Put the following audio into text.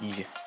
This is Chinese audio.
意见。